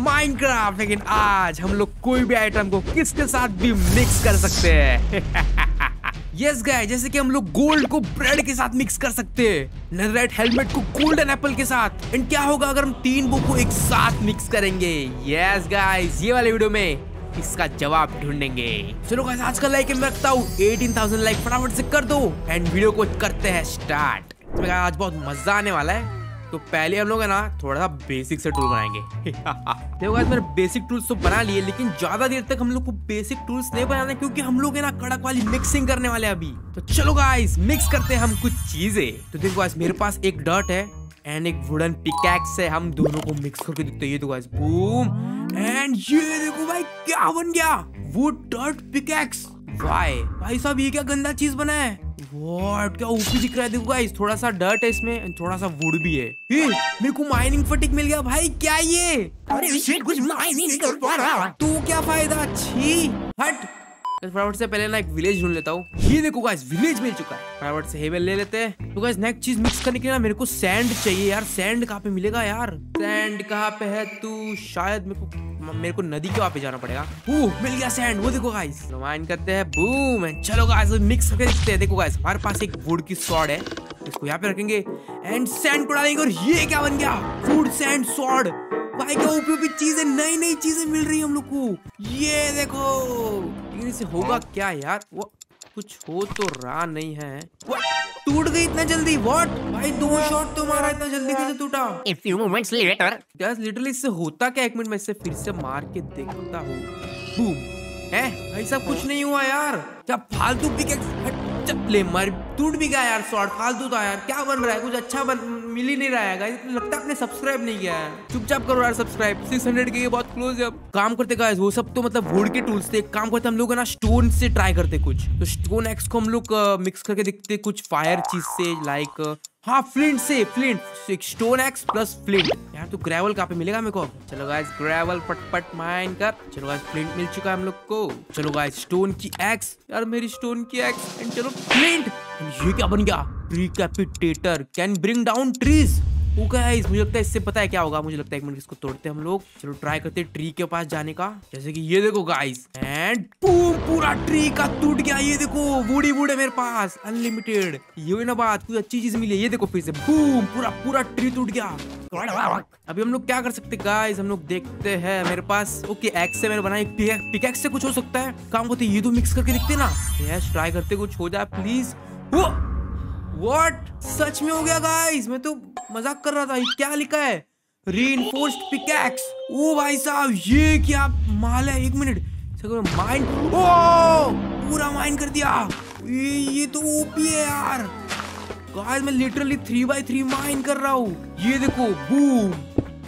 Minecraft लेकिन आज हम लोग कोई भी आइटम को किसके साथ भी मिक्स कर सकते हैं? यस गाय जैसे कि हम लोग गोल्ड को ब्रेड के साथ मिक्स कर सकते हैं हेलमेट को गोल्डन एप्पल के साथ। एंड क्या होगा अगर हम तीन बुक को एक साथ मिक्स करेंगे? यस गाइस ये वाले वीडियो में इसका जवाब ढूंढेंगे। चलो गाइस आज का लाइक रखता हूँ। 18,000 लाइक फटाफट से कर दो। एंड वीडियो को करते हैं स्टार्ट आज बहुत मज़ा आने वाला है। तो पहले हम लोग है ना, थोड़ा सा बेसिक से टूल बनाएँगे। देखो गाइस मैंने बेसिक टूल्स तो बना लिए, लेकिन ज़्यादा देर तक हम लोग को बेसिक टूल्स नहीं बनाने, क्योंकि हम लोग है ना, कड़क वाली मिक्सिंग करने वाले अभी। तो चलो गाइस मिक्स करते हैं हम कुछ चीज़ें। तो देखो गाइस मेरे पास एक डर्ट है एंड एक वुडन पिकैक्स है, हम दोनों को मिक्स करके देखते हैं। ये गाइस बूम एंड ये देखो भाई, क्या बन गया? वुड डर्ट पिकैक्स वाई भाई साहब, ये क्या गंदा चीज़ बना है? व्हाट क्या ऊपी दिख रहा है? देखो गाइस थोड़ा सा डर्ट है इसमें थोड़ा सा वुड भी है। ए, मेरे को माइनिंग फटिक मिल गया भाई क्या ये? अरे कुछ माइनिंग कर पा रहा। तू क्या फ़ायदा? छी हट। फटाफट से पहले ना एक विलेज ढूंढ लेता हूँ। ये देखो गाइस विलेज मिल चुका है। फटाफट से हेवन ले लेते हैं। तो गाइस नेक्स्ट चीज़ मिक्स करने के लिए ना मेरे को सैंड चाहिए यार। सैंड कहाँ पे मिलेगा यार? सैंड कहाँ पे है तू? शायद मेरे को मेरे को नदी के वहाँ पे जाना पड़ेगा। ओह मिल गया सैंड वो देखो गाइस रोमाइन करते हैं बूम चलो गाइस मिक्स करके देखते हैं। देखो गाइस हमारे पास एक वुड की सॉर्ड है इसको यहाँ पे रखेंगे। एंड सैंड को डालेंगे और ये क्या बन गया? फ़ूड सैंड सॉर्ड भाई क्या उपयोगी चीज़ें नई नई चीज़ें मिल रही है हम लोग को। ये देखो इनसे होगा क्या यार? वो कुछ हो तो रहा नहीं है। टूट गई इतना जल्दी? व्हाट भाई दो शॉट तो मारा इतना जल्दी कैसे टूटा? Later. क्या लिटरली इससे होता क्या? एक मिनट में इससे फिर से मार के देखता हूँ। बूम है? भाई सब कुछ नहीं हुआ यार। क्या फालतू भी क्या मर टूट भी गया यार शॉर्ट फालतू था यार। क्या बन रहा है? कुछ अच्छा बन मिल ही नहीं रहा है गाइस लगता है आपने सब्सक्राइब नहीं किया है। चुपचाप करो यार सब्सक्राइब 600 के ये बहुत क्लोज है अब। काम करते गाइस वो सब तो मतलब वुड के टूल्स थे काम करते, हम लोग ना स्टोन से ट्राई करते कुछ। तो स्टोन एक्स को हम लोग मिक्स करके देखते कुछ फायर चीज़ से लाइक हाँ फ्लिंट से flint stone X plus flint यार तो ग्रेवल कहाँ पे मिलेगा मेरे को? चलो गाइस ग्रेवल पटपट माइन कर। चलो गाइस फ्लिंट मिल चुका है हम लोग को। चलो गाइस स्टोन की एक्स यार, मेरी स्टोन की एक्स एंड चलो फ्लिंट ये क्या बन गया? Recapitator can bring down trees वो गाइस मुझे लगता है इससे पता है क्या होगा? मुझे लगता है एक मिनट इसको तोड़ते हैं हम लोग। चलो ट्राई करते हैं ट्री के पास जाने का। जैसे कि ये देखो गाइस एंड पूरा ट्री का टूट गया। ये देखो बूढ़ी बूढ़े मेरे पास। अनलिमिटेड ये ना बात, कुछ अच्छी चीज़ मिली ये देखो फिर से बूम पूरा पूरा ट्री टूट गया। अभी हम लोग क्या कर सकते गाइस हम लोग देखते हैं मेरे पास। ओके एक्स से मैंने बनाई पिकैक्स से कुछ हो सकता है। काम करते ये तो मिक्स करके देखते ना। यस ट्राई करते कुछ हो जाए प्लीज़ व्हाट सच में हो गया गाइस मैं तो मज़ाक कर रहा था। ये क्या लिखा है? री इनफोर्स्ड पिकैक्स ओ भाई साहब, ये क्या माल है? एक मिनट। माइन ओ! पूरा माइन कर दिया। ये ये तो ओपी है यार। गाइस मैं literally three by three mine कर रहा हूँ। ये देखो बूम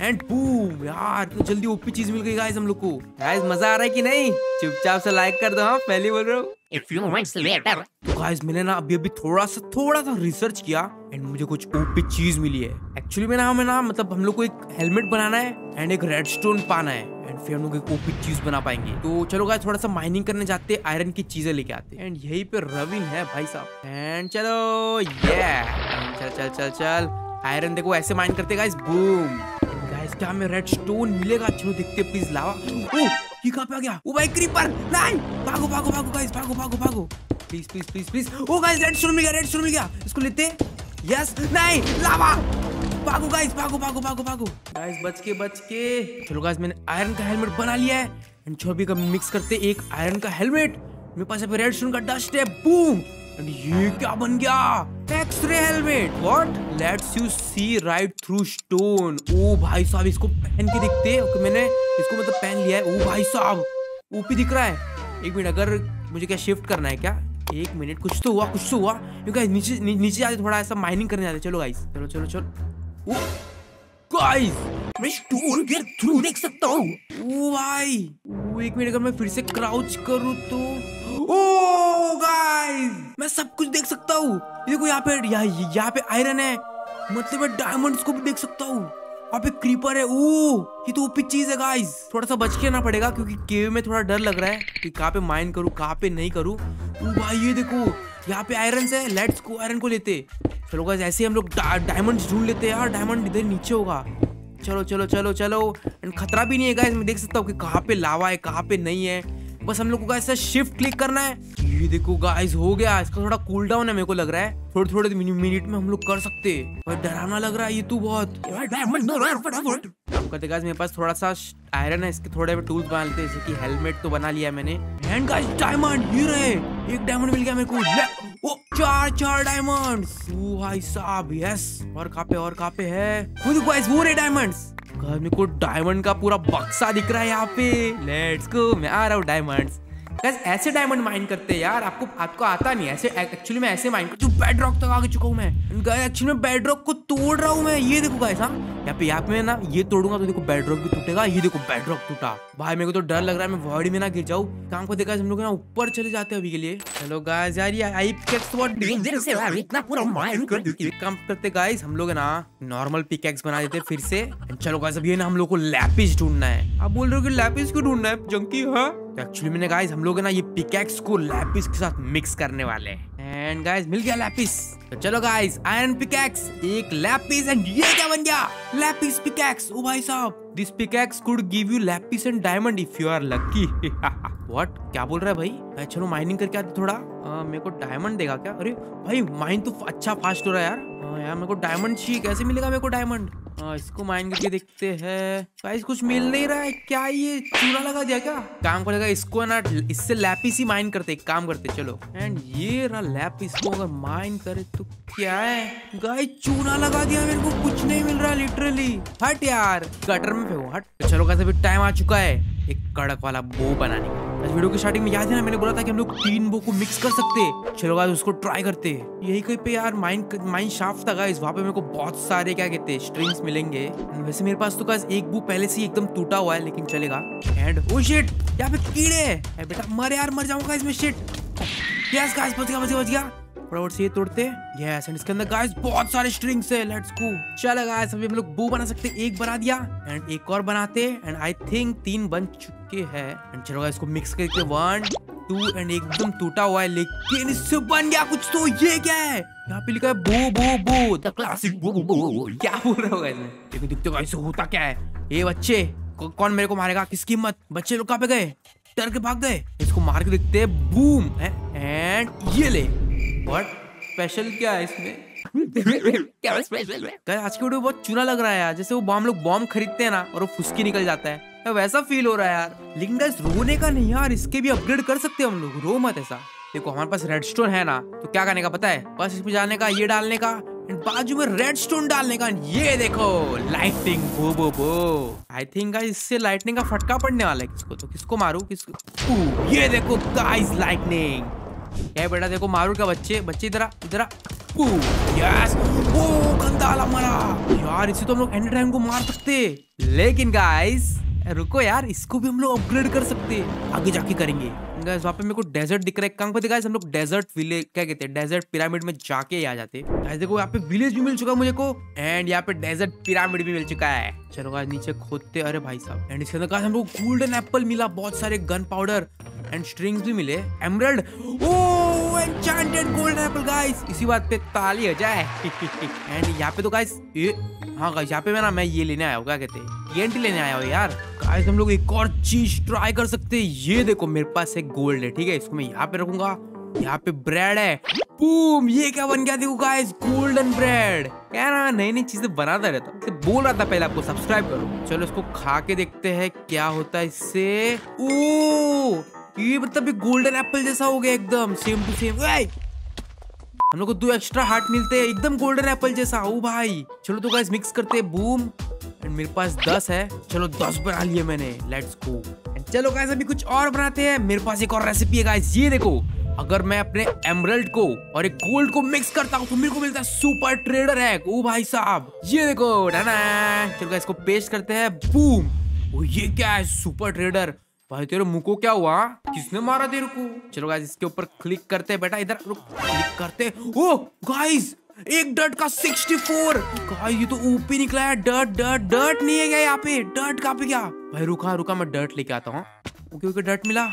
एंड बूम यार तो जल्दी ओपी चीज़ मिल गई गाइस हम लोग को। गाइस मज़ा आ रहा है कि नहीं? चुपचाप से लाइक कर दो हाँ पहले बोल रहा हूँ. तो गाइस मैंने ना अभी अभी थोड़ा सा थोड़ा सा रिसर्च किया एंड मुझे कुछ ओपी चीज़ मिली है। एक्चुअली में ना हमें ना मतलब हम लोग को एक हेलमेट बनाना है एंड एक रेडस्टोन पाना है एंड फिर हम लोग एक ओपी चीज़ बना पाएँगे। तो चलो गाइस थोड़ा सा माइनिंग करने जाते हैं आयरन की चीज़ें लेके आते हैं। एंड यही पे रविन है भाई साहब। एंड चलो ये चल चल चल चल। आयरन देखो ऐसे माइन करते गाइस बूम क्या हमें रेड स्टोन मिलेगा? चलो देखते प्लीज़ लावा। ओ ये कहाँ पे आ गया? ओ भाई क्रीपर नहीं भागो भागो भागो गाइस भागो भागो भागो। Please please please please oh guys redstone मिल गया रेड स्टोन मिल गया। इसको लेते यस नहीं लावा! भागो गाइस भागो भागो भागो भागो। गाइस बच के बच के चलो गाइस मैंने आयरन का हेलमेट बना लिया है। एंड अभी का मिक्स करते एक आयरन का हेलमेट मेरे पास पे रेड स्टोन का डस्ट है। बूम एंड ये क्या बन गया? X-ray helmet what lets you see right through stone ओ भाई साहब इसको पहन के दिखते ओके मैंने इसको मतलब पहन लिया है। ओ भाई साहब ऊपी दिख रहा है। एक मिनट अगर मुझे क्या शिफ्ट करना है क्या? एक मिनट कुछ तो हुआ कुछ तो हुआ। क्योंकि नीचे नी, नीचे जाते थोड़ा ऐसा माइनिंग करने जाते चलो गाइस चलो चलो चलो। गाइस मैं स्टोन के थ्रू देख सकता हूँ। ओ भाई ओ एक मिनट अगर मैं फिर से क्राउच करूँ तो? गाइस मैं सब कुछ देख सकता हूँ। देखो यहाँ पे, यहाँ यहाँ पे आयरन है। मतलब मैं डायमंड्स को भी देख सकता हूँ। वहाँ पे क्रीपर है। ओ ये तो ओपी चीज़ है गाइस थोड़ा सा बच के ना पड़ेगा क्योंकि केव में थोड़ा डर लग रहा है कि कहाँ पे माइन करूँ, कहाँ पे नहीं करूँ। ओ भाई, ये देखो, यहाँ पे आयरन है। लेट्स को आयरन को लेते। चलो गाइस ऐसे हम लोग डायमंड ढूंढ लेते हैं। यार डायमंड इधर नीचे होगा। चलो चलो चलो चलो। एंड खतरा भी नहीं है गाइस मैं देख सकता हूँ कि कहाँ पे लावा है, कहाँ पे नहीं है। बस हम लोग को गाइस शिफ्ट क्लिक करना है। ये देखो गाइस हो गया। इसका थोड़ा कूल डाउन है मेरे को लग रहा है। थोड़े थोड़े मिनट में हम लोग कर सकते हैं। पर डरावना लग रहा है ये तू बहुत। करते गाइस मेरे पास थोड़ा सा आयरन है। इसके थोड़े टूल्स बना लेते हैं। जैसे कि हेलमेट तो बना लिया मैंने। एंड गाइस डायमंड ये रहे। एक डायमंड मिल गया मेरे को। ओ, चार चार डायमंड ओ भाई साहब यस और कहाँ पे और कहाँ पे है? वो गाइस वो रहे डायमंड्स मेरे को डायमंड का पूरा बक्सा दिख रहा है यहाँ पे। लेट्स गो मैं आ रहा हूँ डायमंड्स गाइस ऐसे डायमंड माइन करते हैं यार आपको आपको आता नहीं ऐसे एक्चुअली मैं ऐसे माइन हूँ बेड रॉक तक आगे चुका हूँ मैं। गाइस एक्चुअली मैं बेड रॉक को तोड़ रहा हूँ मैं ये देखो गाइस हाँ। यहाँ पे यहाँ पे ना ये तोड़ूँगा तो देखो बेड रॉक भी टूटेगा ये देखो बेड रॉक टूटा। भाई मेरे को तो डर लग रहा है मैं वर्ड में ना गिर जाऊँ। काम को देखा हम लोग ना ऊपर चले जाते हैं अभी के लिए। चलो गाइस यार ये आई इतना पूरा माइंड कर काम करते गाइस हम लोग ना नॉर्मल पिकेक्स बना देते फिर से। चलो गाइस अभी ना हम लोग को लैपिस ढूंढना है। आप बोल रहे हो कि लैपिस क्यों ढूंढना है? जंकी हाँ? एक्चुअली मैंने गाइस हम लोग ना ये पिकेक्स को लैपिस के साथ मिक्स करने वाले हैं. एंड गाइस मिल गया लैपिस तो चलो गाइस आयरन पिकेक्स एक लैपिस एंड ये क्या बन गया? लैपिस पिकेक्स ओ भाई साहब this pickaxe could give you lapis and diamond if you are lucky what क्या बोल रहा है भाई? चलो माइनिंग करके आते थोड़ा। आ, मेरे को डायमंड देगा क्या? अरे भाई माइन तो अच्छा फास्ट हो रहा है यार। हाँ यार मेरे को डायमंड चाहिए कैसे मिलेगा मेरे को डायमंड हाँ इसको माइन करके देखते हैं। गाइस कुछ मिल नहीं रहा है। क्या ये चूना लगा दिया क्या? काम करेगा इसको ना, इससे लैपिस ही माइन करते काम करते, चलो। एंड ये रहा लैपिस को अगर माइन करे तो क्या है? गाइस चूना लगा दिया, मेरे को कुछ नहीं मिल रहा लिटरली हट यार। गटर में फेंको, हट। चलो गाइस अभी टाइम आ चुका है। एक कड़क वाला बो बनाने का वीडियो की स्टार्टिंग में याद है ना, मैंने बोला था कि हम लोग तीन बो को मिक्स कर सकते। चलो गाइस उसको ट्राई करते। यही कहीं पे यार माइन माइन शाफ्ट था गाइस वहाँ पे मेरे को बहुत सारे क्या कहते हैं स्ट्रिंग्स मिलेंगे। वैसे मेरे पास तो गाइस एक बो पहले से ही एकदम टूटा हुआ है, लेकिन चलेगा। एंड ओ शिट यहाँ पे कीड़े हैं। बेटा, मर यार, मर जाऊँगा इसमें शिट यस गाइस बच गया बच गया बच गया। फटाफट से तोड़ते यस एंड इसके अंदर गाइस बहुत सारे स्ट्रिंग्स है। लेट्स गो चलो गाइस अभी हम लोग बो बना सकते हैं। एक बना दिया एंड एक और बनाते एंड आई थिंक तीन बन चुके हैं। एंड चलो गाइस इसको मिक्स करके वन टू एंड एकदम टूटा हुआ है। लेकिन इससे बन गया कुछ तो ये क्या है? यहाँ पे लिखा है बो बो बो। द क्लासिक बो बो क्या बोल रहे हो गाइस लेकिन दिखते हो गाइस होता क्या है? ये बच्चे कौन मेरे को मारेगा? किसकी हिम्मत? बच्चे लोग कहाँ पे गए? डर के भाग गए। इसको मार के देखते हैं। बूम एंड ये ले। व्हाट स्पेशल क्या है इसमें? क्या स्पेशल है? आज की वीडियो बहुत चूना लग रहा है यार जैसे वो बॉम्ब लोग बॉम्ब खरीदते हैं ना और वो फुसकी निकल जाता है। यार वैसा फील हो रहा है यार। लेकिन गाइस रोने का नहीं यार इसके भी अपग्रेड कर सकते हैं हम लोग। रो मत ऐसा। देखो हमारे पास रेडस्टोन है ना तो क्या करने का पता है? बस इसमें जाने का ये डालने का बाजू में रेडस्टोन डालने का ये देखो लाइटिंग बो बो बो। आई थिंक इससे लाइटनिंग का फटका पड़ने वाला है किसको? तो किसको मारू? किसको? ये देखो गाइस लाइटनिंग क्या बेटा देखो, मारू क्या बच्चे? बच्चे इधर इधर यस ओ गंदा यार, इसे तो हम लोग एंड टाइम को मार सकते। लेकिन गाइस रुको यार, इसको भी हम लोग अपग्रेड कर सकते। आगे जाके करेंगे। गाइस वहाँ पे मेरे को डेजर्ट दिख रहा है। कहाँ पे हम लोग डेजर्ट विलेज क्या कहते हैं? डेजर्ट पिरामिड में जाके आ जाते गाइस देखो, यहाँ पे विलेज भी मिल चुका है मुझे को। एंड यहाँ पे डेजर्ट पिरामिड भी मिल चुका है। चलो गाइस नीचे खोदते अरे भाई साहब। एंड इसके अंदर हमको गोल्डन एप्पल मिला, बहुत सारे गन पाउडर एंड स्ट्रिंग्स भी मिले। Emerald oh golden apple guys इसी बात पे ताली हो। जाए एंड यहाँ पे तो गाइस ये हाँ गाइस यहाँ पे मैं ना, मैं ये लेने आया हूँ, क्या कहते हैं? लेने आया हूँ यार। गाइस हम लोग एक और चीज़ ट्राई कर सकते हैं। ये देखो, मेरे पास एक गोल्ड है, ठीक है? इसको मैं यहाँ पे रखूँगा। यहाँ पे ब्रेड है। बूम! ये क्या बन गया देखो गाइस गोल्डन ब्रेड क्या ना नई नई चीज़ें बनाता रहता हूँ। तो बोल रहा था पहले आपको सब्सक्राइब करो। चलो इसको खा के देखते हैं क्या होता है इससे। ओ ये मतलब ये गोल्डन एप्पल जैसा हो गया एकदम सेम टू सेम हम लोग को दो एक्स्ट्रा हार्ट मिलते हैं, एकदम गोल्डन एप्पल जैसा। ओ भाई! चलो तो गाइस मिक्स करते हैं बूम एंड मेरे पास दस है। चलो दस बना लिए मैंने। लेट्स गो चलो गाइस अभी कुछ और बनाते हैं। मेरे पास एक और रेसिपी है गाइस ये देखो। अगर मैं अपने एमरल्ड को और एक गोल्ड को मिक्स करता हूँ तो मेरे को मिलता है सुपर ट्रेडर है ओ भाई साहब, ये देखो। चलो गाइस इसको पेस्ट करते हैं। बूम ओ, ये क्या है? सुपर ट्रेडर भाई, तेरे मुँह को क्या हुआ? किसने मारा तेरे को? चलो गाइस इसके ऊपर क्लिक करते हैं। बेटा, इधर क्लिक करते ओ गाइस एक डर्ट का 64 गाइस ये तो ऊपी निकला है डर्ट डर्ट डर्ट नहीं है क्या यहाँ पे? डर्ट कहाँ पे क्या? भाई, रुका रुका, मैं डर्ट लेके आता हूँ। ओके ओके डर्ट मिला।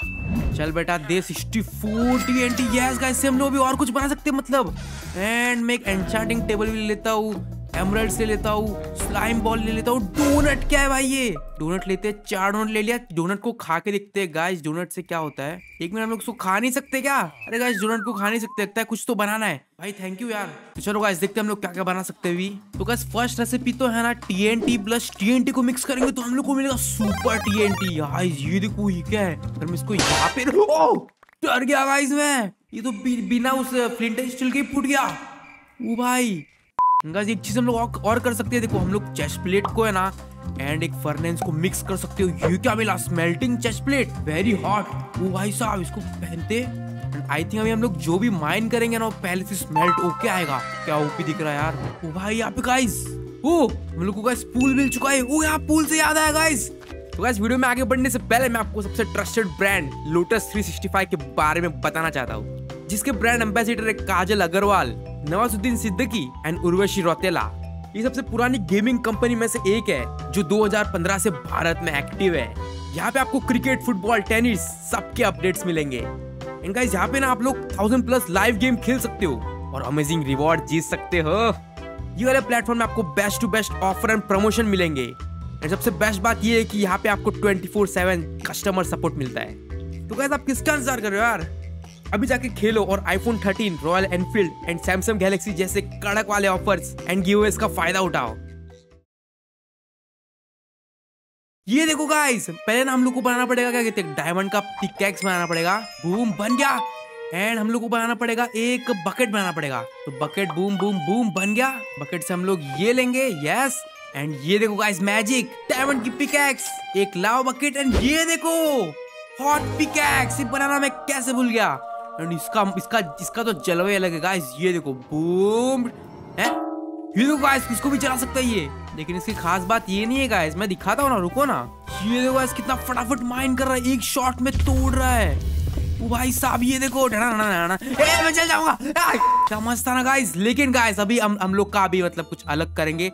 चल बेटा, दे 64 टीएनटी यस गाइस से हम लोग अभी और कुछ बना सकते हैं मतलब। एंड मैं एक एन्चांटिंग टेबल भी लेता हूँ। एमरल्ड ले लेता हूँ स्लाइम बॉल ले लेता हूँ। डोनट क्या है भाई ये? डोनट लेते हैं, चार डोनट ले लिया। डोनट को खा के देखते हैं गाइस डोनट से क्या होता है? एक मिनट, हम लोग उसको खा नहीं सकते क्या? अरे गाइस डोनट को खा नहीं सकते, लगता है कुछ तो बनाना है। भाई थैंक यू यार। तो चलो गाइस देखते हैं हम लोग क्या क्या बना सकते हैं तो गाइस फ़र्स्ट रेसिपी तो है ना टीएनटी प्लस टीएनटी को मिक्स करेंगे तो हम लोग को मिलेगा सुपर टीएनटी गाइस ये देखो, ये क्या है? अगर मैं इसको यहाँ पे डर गया गाइस मैं। ये तो बिना उस फ्लिंट स्टील के फूट गया। ओ भाई एक चीज़ हम लोग और, कर सकते हैं। देखो हम लोग चेस्ट प्लेट को है ना एंड एक फर्नेंस को मिक्स कर सकते हो। ये क्या मिला? Smelting chest plate very hot ओ भाई साहब इसको पहनते? आई थिंक अभी हम लोग जो भी माइन करेंगे ना वो पहले से स्मेल्ट ओके आएगा। क्या ओपी दिख रहा है यार? ओ भाई यहाँ पे गाइस ओ हम लोग को गाइस पूल मिल चुका है। ओ यहाँ पूल से याद आया गाइस तो गाइस वीडियो में आगे बढ़ने से पहले मैं आपको सबसे ट्रस्टेड ब्रांड लोटस 365 के बारे में बताना चाहता हूँ। जिसके ब्रांड एम्बेसिडर है काजल अग्रवाल। नवाजुद्दीन सिद्दीकी एंड उर्वशी रौतेला। ये सबसे पुरानी गेमिंग कंपनी में से एक है, जो 2015 से भारत में एक्टिव है। यहाँ पे आपको क्रिकेट फुटबॉल टेनिस सबके अपडेट्स मिलेंगे। एंड गाइस यहाँ पे ना आप लोग थाउज़ेंड प्लस लाइव गेम खेल सकते हो और अमेजिंग रिवॉर्ड जीत सकते हो। ये वाले प्लेटफॉर्म में आपको best to best offer and promotion मिलेंगे। एंड सबसे बेस्ट बात ये है कि यहाँ पे आपको 24/7 कस्टमर सपोर्ट मिलता है। तो गाइस आप किसका इंतज़ार कर रहे हो यार? अभी जाके खेलो और iPhone 13, Royal Enfield and Samsung Galaxy जैसे कड़क वाले ऑफर्स एंड गिवअवेज का फ़ायदा उठाओ। ये देखो गाइस पहले ना हम लोग को बनाना पड़ेगा क्या कहते हैं? डायमंड का पिकैक्स बनाना पड़ेगा। बूम बन गया। एंड हम लोग को बनाना पड़ेगा एक बकेट बनाना पड़ेगा। तो बकेट बूम बूम बूम बन गया। बकेट से हम लोग ये लेंगे यस एंड ये देखो गाइस मैजिक डायमंड की पिकैक्स एक लाव बकेट एंड ये देखो। हॉट पिकैक्स बनाना मैं कैसे भूल गया? एंड इसका इसका इसका तो जलवे अलग है गाइस ये देखो बूम है? ये देखो गाइस किसको भी चला सकता है ये? लेकिन इसकी खास बात ये नहीं है गाइस मैं दिखाता हूँ ना, रुको ना. ये देखो गाइस कितना फटाफट माइन कर रहा है. एक शॉट में तोड़ रहा है. भाई साहब, ये देखो. डना डना डना ए, मैं चल जाऊँगा. था ना गाइस लेकिन गाइस अभी हम हम लोग का अभी मतलब कुछ अलग करेंगे.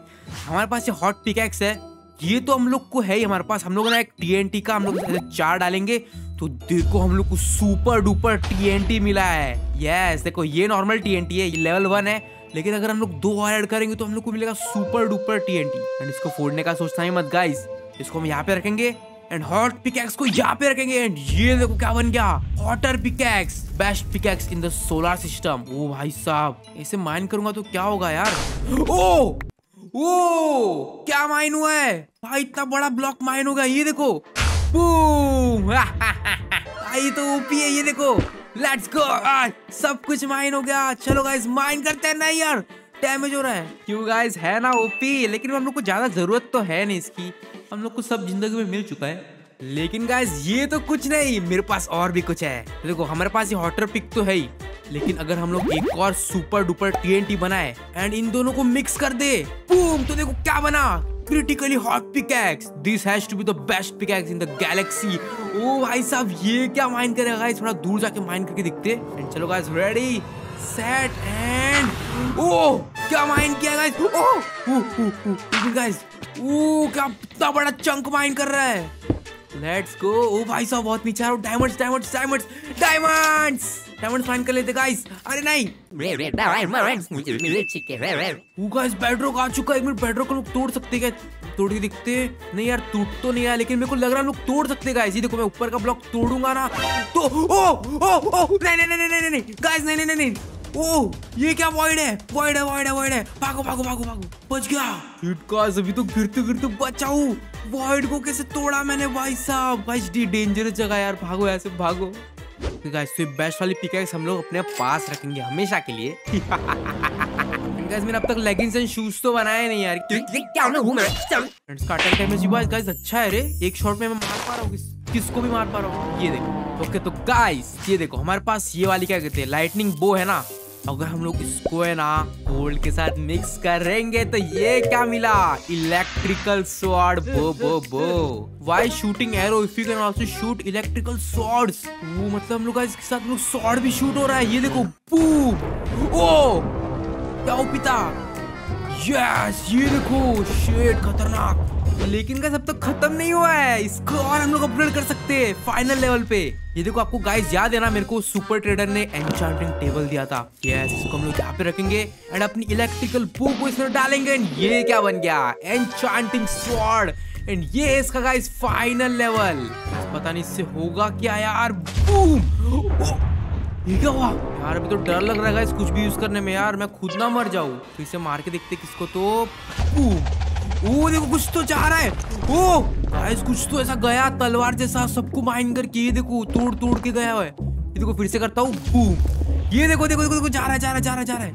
हमारे पास ये हॉट पिकैक्स है. ये तो हम लोग को है ही. हमारे पास हम लोग ना एक टीएनटी का हम लोग चार डालेंगे. तो देखो हम लोग को सुपर डुपर टीएनटी मिला है। यस देखो ये नॉर्मल टीएनटी है, ये लेवल वन है। लेकिन अगर हम लोग दो और ऐड करेंगे तो हम लोग को मिलेगा सुपर डुपर टीएनटी एंड इसको फोड़ने का सोचना ही मत गाइस इसको हम यहाँ पे रखेंगे। एंड हॉट पिकैक्स को यहाँ पे रखेंगे। एंड ये देखो क्या बन गया। Hotter pickaxe best pickaxe in the solar system ओ भाई साहब, ऐसे माइन करूँगा तो क्या होगा यार? ओ! ओ! क्या माइन हुआ है? भाई, इतना बड़ा ब्लॉक माइन होगा ये देखो। बूम भाई तो ओपी है, ये देखो। लेट्स गो सब कुछ माइन हो गया। चलो गाइस माइन करते हैं नहीं यार। डैमेज हो रहा है। क्यों गाइस है ना ओपी लेकिन हम लोग को ज़्यादा ज़रूरत तो है नहीं इसकी। हम लोग को सब ज़िंदगी में मिल चुका है। लेकिन गाइस ये तो कुछ नहीं, मेरे पास और भी कुछ है। देखो, हमारे पास ये हॉटर पिक तो है ही। लेकिन अगर हम लोग एक और सुपर डुपर टीएनटी बनाए एंड इन दोनों को मिक्स कर दे बूम तो देखो क्या बना। Critically hot pickaxe this has to be the best pickaxe in the galaxy ओ भाई साहब, ये क्या माइन करेगा गाइस थोड़ा दूर जाके माइन करके दिखते एंड चलो गाइस रेडी सेट एंड ओ क्या माइन किया गाइस ओ गाइस ओ क्या इतना बड़ा चंक माइन कर रहा है। लेट्स गो ओ भाई साहब, बहुत पीछे diamonds diamonds diamonds diamonds diamonds find कर लेते गाइस अरे नहीं। Red, red, red, red, red, red, chicken, red, red. वो गाइस बेडरॉक आ चुका है। एक मिनट बेडरॉक को लोग तोड़ सकते क्या तोड़ के दिखते नहीं यार टूट तो नहीं आया लेकिन मेरे को लग रहा है लोग तोड़ सकते गाइस ये देखो मैं ऊपर का ब्लॉक तोड़ूँगा ना। तो ओ ओ ओ नहीं नहीं नहीं नहीं नहीं गाइस नहीं नहीं नहीं ओ ये क्या वॉइड है? वॉइड है वॉइड है वॉइड है। भागो भागो भागो भागो। बच गया। गाइस अभी तो गिरते गिरते बचाऊ वॉइड को कैसे तोड़ा मैंने भाई साहब? डी डेंजरस जगह यार। भागो ऐसे भागो। गाइस तो बेस्ट वाली पिकैक्स हम लोग अपने पास रखेंगे हमेशा के लिए। गाइस मैंने अब तक लेगिंग्स एंड शूज़ तो बनाए नहीं यार। क्या मैं हूँ मैं? चल फ्रेंड्स का अटैक डैमेज भी गाइस अच्छा है रे। एक शॉट में मैं मार पा रहा हूँ किस, किसको भी मार पा रहा हूँ। ये देखो। ओके तो गाइस ये देखो हमारे पास ये वाली क्या कहते हैं लाइटनिंग बो है ना? अगर हम लोग इसको है ना गोल्ड के साथ मिक्स करेंगे तो ये क्या मिला? Electrical sword bow bow bow. Why shooting arrow if you can also shoot electrical swords वो मतलब हम लोग इसके साथ लोग स्वॉर्ड भी शूट हो रहा है। ये देखो बूम ओ! क्या पिता? यस ये देखो शेड खतरनाक। लेकिन का सब तक खत्म नहीं हुआ है। इसको और हम लोग अपग्रेड कर सकते हैं फाइनल लेवल पे। ये देखो, आपको गाइस याद है ना, मेरे को सुपर ट्रेडर ने एन्चांटिंग टेबल दिया था। यस इसको हम लोग यहाँ पे रखेंगे एंड अपनी इलेक्ट्रिकल बुक को इसमें डालेंगे ये क्या बन गया? एन्चांटिंग स्वॉर्ड एंड ये है इसका गाइस फाइनल लेवल पता नहीं इससे होगा क्या यार। बूम ये क्या हुआ? यार, अभी तो डर लग रहा है कुछ भी यूज़ करने में। यार, मैं खुद ना मर जाऊँ। फिर से मार के देखते किसको तो। बूम ओ, देखो, कुछ तो जा रहा है। ओ गाइस कुछ तो ऐसा गया, तलवार जैसा सबको माइन करके, ये देखो तोड़ तोड़ के गया है। ये देखो, फिर से करता हूँ बूम ये देखो देखो देखो देखो, जा रहा है, जा रहा है, जा रहा है, जा रहा है।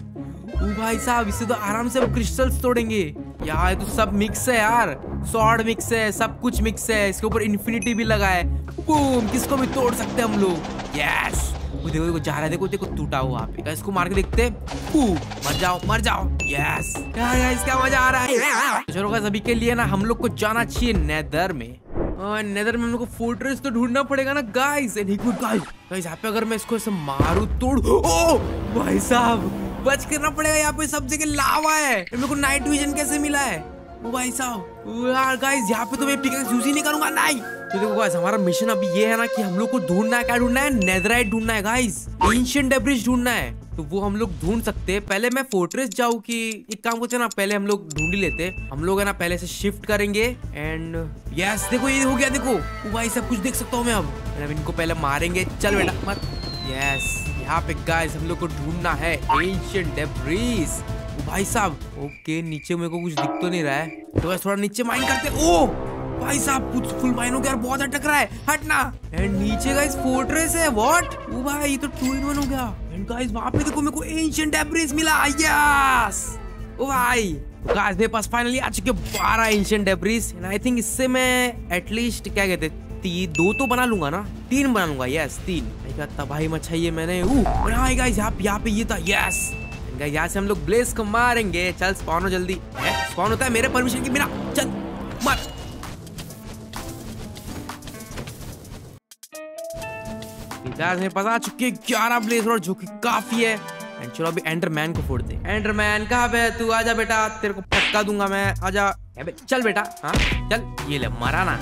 ओ, भाई साहब इससे तो आराम से हम क्रिस्टल्स तोड़ेंगे। यार, ये तो सब मिक्स है यार। सॉर्ड मिक्स है, सब कुछ मिक्स है। इसके ऊपर इन्फिनिटी भी लगा है। बूम किसको भी तोड़ सकते हैं हम लोग? यस देखो देखो, जा रहा है, देखो देखो, टूटा हुआ पे। इसको मार के देखते मर जाओ मर जाओ। यस यार गाइस क्या मज़ा आ रहा है। चलो अभी के लिए ना, हम लोग को जाना चाहिए नेदर में। नेदर में हम लोग को फोर्ट्रेस तो ढूंढना पड़ेगा ना guys and minute guys guys यहाँ पे अगर मैं इसको ऐसे मारू, तोड़। ओ, भाई साहब, बच करना पड़ेगा यहाँ पे, सब जगह लावा है। मेरे को नाइट विजन कैसे मिला है? ओ, भाई साहब, यार गाइस यहाँ पे तो मैं पिकेक्स यूज़ ही नहीं करूँगा, नहीं। तो देखो गाइस हमारा मिशन अभी ये है ना कि हम लोग को ढूंढना है, क्या ढूंढना है? नेदराइट ढूंढना है गाइस एंशियंट डेब्रिज ढूंढना है. तो वो हम लोग ढूंढ सकते हैं. पहले मैं फोर्ट्रेस जाऊँ कि एक काम करते ना, पहले हम लोग ढूंढ ही लेते हम लोग है ना, पहले से शिफ्ट करेंगे एंड यस देखो ये हो गया, देखो. भाई, सब कुछ देख सकता हूँ मैं अब. अब इनको पहले मारेंगे. चल बेटा, मत. यस यहाँ पे गाइस हम लोग को ढूंढना है एंशियंट डेब्रिज भाई साहब ओके नीचे मेरे को कुछ दिख तो नहीं रहा है. तो थोड़ा नीचे माइन करते ओ! भाई साहब, कुछ फुल माइन हो गया बहुत अटक रहा है। हटना एंड नीचे गाइस फोर्ट्रेस है व्हाट ओ भाई, ये तो टू इन वन हो गया। एंड गाइस वहाँ पे देखो मेरे को एंशिएंट डेब्रिस मिला। यस ओ भाई। गाइस मेरे पास फाइनली आ चुके 12 ancient debris and I think इससे मैं एटलीस्ट क्या कहते तीन दो तो बना लूँगा ना? तीन बना लूँगा यस तीन। तबाही मचाई है मैंने? हाँ गाइस यहाँ यहाँ पे ये था यस गाइस यहाँ से हम लोग ब्लेस को मारेंगे। चल स्पॉन हो जल्दी। स्पॉन होता है मेरे परमिशन के बिना। चल मत मेरे पास आ चुके हैं ग्यारह ब्लेस और जो कि काफ़ी है। एंड चलो अभी एंडरमैन को फोड़ दे एंडरमैन कहाँ पे तू? आजा बेटा तेरे को पक्का दूँगा मैं। आजा। बे, चल बेटा हाँ? चल ये ले मारा ना।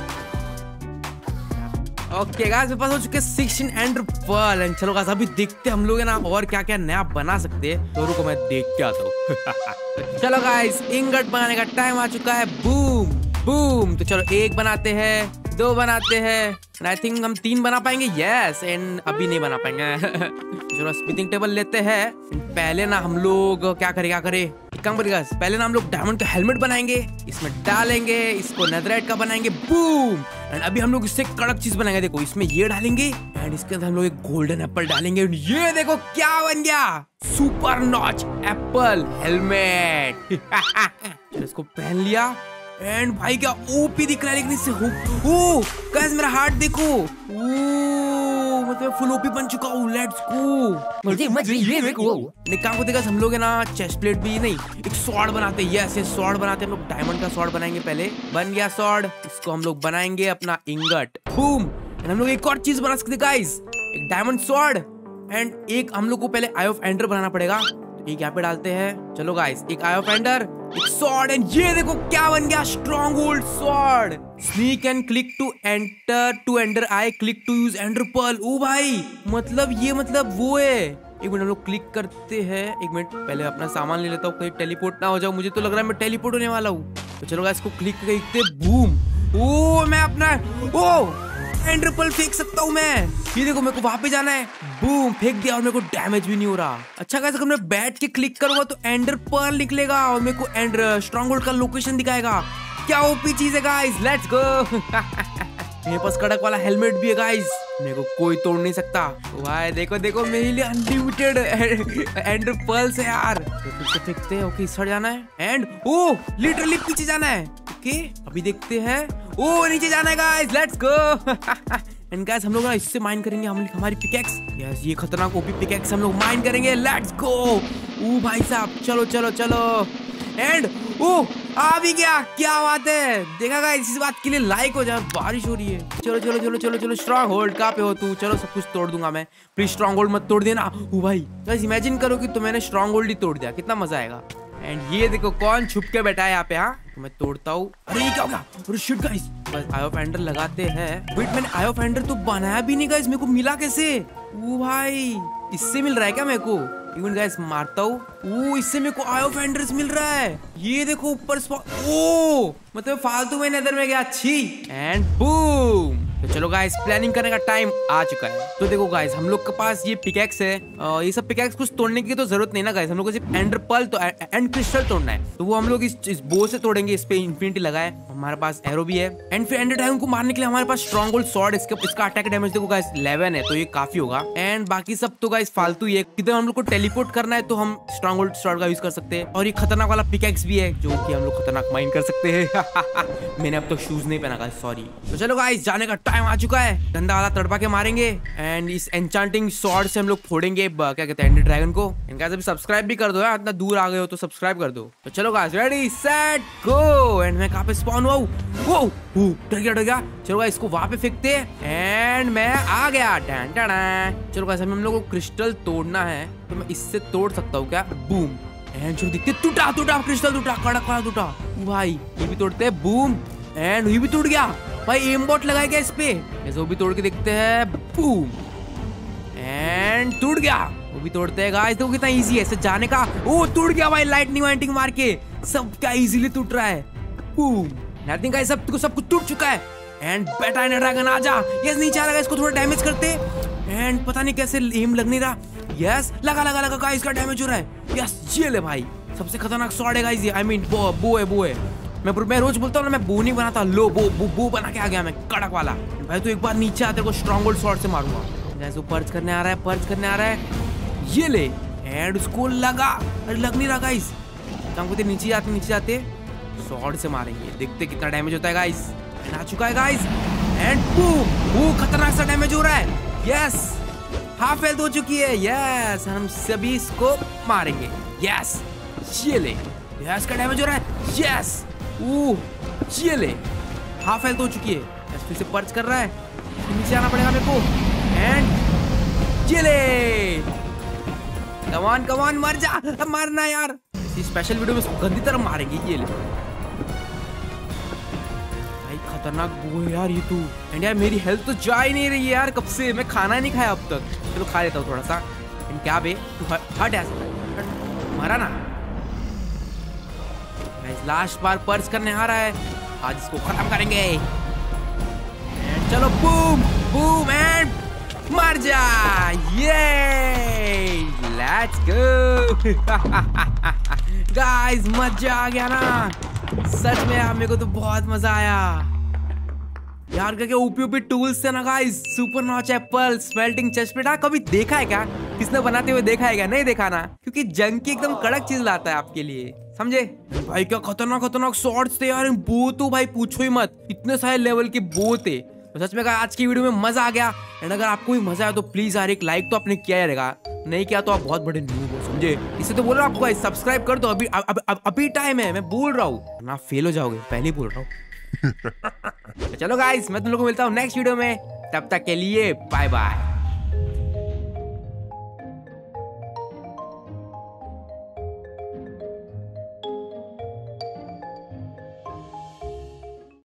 ओके गाइस मेरे पास हो चुके 16 एंडर पर्ल एंड चलो गाइस अभी देखते हम लोग है ना और क्या क्या नया बना सकते हैं। तो रुको मैं देख के आता हूँ। चलो गाइस इंगट बनाने का टाइम आ चुका है। बूम बूम तो चलो एक बनाते हैं। दो बनाते हैं। आई थिंक हम तीन बना पाएँगे? यस एंड अभी नहीं बना पाएँगे। चलो स्पीथिंग टेबल लेते हैं। पहले ना हम लोग, क्या करें क्या करें? काम करेगा पहले ना हम लोग डायमंड का हेलमेट बनाएँगे, इसमें डालेंगे, इसको नेदराइट का बनाएँगे बूम एंड अभी हम लोग इससे कड़क चीज़ बनाएँगे। देखो, इसमें ये डालेंगे एंड इसके अंदर हम लोग एक गोल्डन एप्पल डालेंगे। ये देखो, क्या बन गया? सुपर नॉच एप्पल हेलमेट इसको पहन लिया। एंड भाई क्या ओपी दिख रहा है लेकिन इससे हो ओ गाइस मेरा हार्ट देखो। ओ मतलब फुल ओपी बन चुका हूँ। लेट्स गो मुझे मत ये मेरे को एक काम करते हम लोग है ना चेस्ट प्लेट भी नहीं एक स्वॉर्ड बनाते हैं। यस यस स्वॉर्ड बनाते हैं। हम लोग डायमंड का स्वॉर्ड बनाएँगे पहले। बन गया स्वॉर्ड इसको हम लोग बनाएँगे अपना इंगट बूम एंड हम लोग एक और चीज़ बना सकते गाइस एक डायमंड स्वॉर्ड एंड एक हम लोग को पहले आई ऑफ़ एंडर बनाना पड़ेगा। एक यहाँ पे डालते हैं? चलो गाइस एक आई ऑफ़ एंडर एक स्वॉर्ड एंड ये देखो क्या बन गया stronghold sword sneak and click to enter to ender eye click to use ender pearl ओ भाई मतलब ये मतलब वो है। एक मिनट हम लोग क्लिक करते हैं, एक मिनट, पहले अपना सामान ले लेता हूँ, कहीं टेलीपोर्ट ना हो जाओ मुझे तो लग रहा है मैं टेलीपोर्ट होने वाला हूँ। तो चलो गाइस को क्लिक करते बूम ओ, मैं अपना, ओ! एंडर पर्ल फेंक सकता हूँ मैं। ये देखो, मेरे को वहाँ पे जाना है। बूम फेंक दिया और मेरे को डैमेज भी नहीं हो रहा। अच्छा गाइस अगर मैं बैठ के क्लिक करूँगा तो एंडर पर्ल निकलेगा और मेरे को एंडर स्ट्रॉन्ग होल्ड का लोकेशन दिखाएगा। क्या ओपी चीज़ है गाइस लेट्स गो मेरे पास कड़क वाला हेलमेट भी है गाइस मेरे को कोई तोड़ नहीं सकता। भाई देखो देखो, मेरे लिए अनलिमिटेड एंडर पर्ल्स है यार। तो फिर से फेंकते हैं ओके इस जाना है। एंड ओ लिटरली पीछे जाना है। ओके अभी देखते हैं। ओ, नीचे जाना है guys let's go and guys हम लोग ना इससे माइन करेंगे, हम हमारी पिकेक्स यस ये खतरनाक ओपी पिकेक्स हम लोग माइन करेंगे। लेट्स गो ओ, भाई साहब, चलो चलो चलो। एंड ओ, आ भी गया। क्या बात है? देखा गाइस इस बात के लिए लाइक हो जाए, बारिश हो रही है। चलो चलो चलो चलो चलो स्ट्रॉन्ग होल्ड कहाँ पे हो तू? चलो, सब कुछ तोड़ दूँगा मैं। प्लीज़ स्ट्रॉन्ग होल्ड मत तोड़ देना। ओ, भाई गाइस इमेजिन करो कि तो मैंने स्ट्रॉन्ग होल्ड ही तोड़ दिया। कितना मज़ा आएगा। एंड ये देखो, कौन छुप के बैठा है यहाँ पे हाँ? तो मैं तोड़ता हूँ। अरे ये क्या हो बस आयो फेंडर लगाते हैं। वेट मैंने आयो फेंडर तो बनाया भी नहीं गाइस मेरे को मिला कैसे? वो भाई, इससे मिल रहा है क्या मेरे को? इवन गाइस मारता हूँ। ओ, इससे मेरे को आयो फेंडर्स मिल रहा है। ये देखो, ऊपर ओ मतलब फालतू में नज़र में गया। अच्छी एंड बूम तो चलो गाइस प्लानिंग करने का टाइम आ चुका है। तो देखो गाइस हम लोग के पास ये पिकेक्स है। ये सब पिकेक्स कुछ तोड़ने की तो ज़रूरत नहीं ना गाइस हम लोग को सिर्फ़ एंडर पल तो एंड क्रिस्टल तोड़ना है। तो वो हम लोग इस, इस बो से तोड़ेंगे इस पे इंफिनिटी लगाए। हमारे पास एरो भी है। एंड फिर एंडर ड्रैगन को मारने के लिए हमारे पास स्ट्रॉन्ग गोल्ड सॉर्ड इसका इसका अटैक डैमेज देखो गाइस 11 है तो ये काफ़ी होगा। एंड बाकी सब तो गाइस फालतू ही है। किधर हम लोग को टेलीपोर्ट करना है तो हम स्ट्रॉन्ग गोल्ड सॉर्ड का यूज़ कर सकते हैं। और ये खतरनाक वाला पिकेक्स भी है जो की हम लोग खतरनाक माइंड कर सकते हैं। मैंने अब तक शूज़ नहीं पहना सॉरी तो चलो गाइस जाने का टाइम आ चुका है। गंदा वाला तड़पा के मारेंगे। एंड इस एंचांटिंग स्वॉर्ड से हम लोग फोड़ेंगे क्या कहते हैं ड्रैगन को। इनका अभी सब्सक्राइब भी कर दो यार, इतना दूर आ गए हो तो सब्सक्राइब कर दो। तो चलो guys ready set go and मैं कहाँ पे स्पॉन हुआ वो डर गया डर गया। चलो गाइस इसको वहाँ पे फेंकते एंड मैं आ गया। डन डन चलो गाइस हम लोग को क्रिस्टल तोड़ना है। तो मैं इससे तोड़ सकता हूँ क्या? बूम एंड जो दिखते टूटा टूटा क्रिस्टल टूटा कड़ा कड़ा टूटा। भाई, ये भी तोड़ते बूम एंड ये भी टूट गया। भाई एम बॉट लगाया गया इस पे? ऐसे वो भी तोड़ के देखते हैं। एंड टूट गया। वो भी तोड़ते हैं गाइस देखो कितना इजी है ऐसे जाने का। ओ, टूट गया भाई लाइटनिंग वाइटिंग मार के। सब क्या इजीली टूट रहा है। बूम नथिंग गाइस सब सब कुछ टूट चुका है। एंड बेटा एंड ड्रैगन आ जा यस नीचे आ रहा है इसको थोड़ा डैमेज करते। एंड पता नहीं कैसे एम लग नहीं रहा। यस लगा लगा लगा गाइस का डैमेज हो रहा है। यस ये ले भाई। सबसे खतरनाक शॉट है गाइस ये। आई मीन बो बो है बो है। मैं मैं रोज बोलता हूँ मैं बो नहीं बनाता, लो, बो बो बो बना के आ गया मैं, कड़क वाला। भाई तो एक बार नीचे आते को स्ट्रॉन्ग होल्ड शॉट से मारूँगा। जैसे वो पर्च करने आ रहा है पर्च करने आ रहा है। ये ले एंड उसको लगा। अरे, लग नहीं रहा गाइस काम करते नीचे जाते नीचे जाते? शॉर्ट से मारेंगे। देखते कितना डैमेज होता है गाइस आ चुका है गाइस एंड बूम वो खतरनाक सा डैमेज हो रहा है। यस हाफ़ हेल्थ हो चुकी है। यस हम सभी इसको मारेंगे। यस ये ले। यस का डैमेज हो रहा है? यस ये ले हाफ़ हेल्थ हो चुकी है। फिर से पर्च कर रहा है। नीचे आना पड़ेगा मेरे को। एंड ये ले कमान कमान मर जा। मारना यार। इस स्पेशल वीडियो में गंदी तरह मारेंगे ये ले। भाई, खतरनाक वो है यार ये तू। एंड यार, मेरी हेल्थ तो जा ही नहीं रही है यार। कब से? मैं खाना नहीं खाया अब तक। चलो खा लेता हूँ थोड़ा सा। एंड क्या बे? तू हट ऐसा मारा ना। लास्ट बार पर्स करने आ रहा है। आज इसको खत्म करेंगे। चलो बूम बूम एंड मर जा। ये लेट्स गो गाइस मज़ा आ गया ना। सच में यार, मेरे को तो बहुत मज़ा आया। यार क्या ओपी ओपी टूल्स थे ना guys super notch apple smelting चेस्टपेटा कभी देखा है क्या? किसने बनाते हुए देखा है क्या? नहीं देखा ना? क्योंकि जंग की एकदम कड़क चीज़ लाता है आपके लिए। समझे? भाई क्या खतरनाक खतरनाक शॉर्ट्स थे यार। बो तो भाई पूछो ही मत। इतने सारे लेवल के बो थे। तो सच में कहा आज की वीडियो में मज़ा आ गया। एंड अगर आपको भी मज़ा आया तो प्लीज़ यार एक लाइक तो आपने किया रहेगा। नहीं किया तो आप बहुत बड़े नूब हो समझे? इसे तो बोल रहा हूँ आपको सब्सक्राइब कर दो। अभी अब, अब, अभी टाइम है मैं बोल रहा हूँ। ना फेल हो जाओगे पहले बोल रहा हूँ। तो चलो गाइस मैं तुम लोग को मिलता हूँ नेक्स्ट वीडियो में। तब तक के लिए बाय बाय